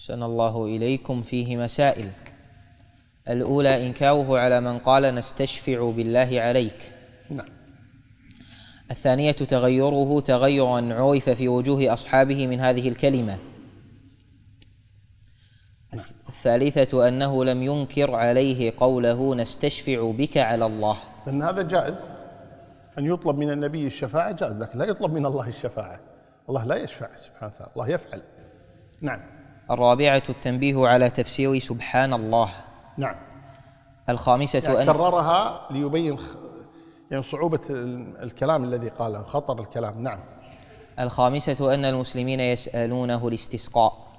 أحسن الله إليكم فيه مسائل. الأولى إنكاره على من قال نستشفع بالله عليك. نعم. الثانية تغيره تغيرا عرف في وجوه أصحابه من هذه الكلمة. الثالثة أنه لم ينكر عليه قوله نستشفع بك على الله. لأن هذا جائز. أن يطلب من النبي الشفاعة جائز لكن لا يطلب من الله الشفاعة. الله لا يشفع سبحانه وتعالى. الله يفعل. نعم. الرابعة التنبيه على تفسير سبحان الله نعم. الخامسة يعني أن كررها ليبين خ- يعني صعوبة ال- الكلام الذي قاله خطر الكلام. نعم. الخامسة أن المسلمين يسألونه الاستسقاء.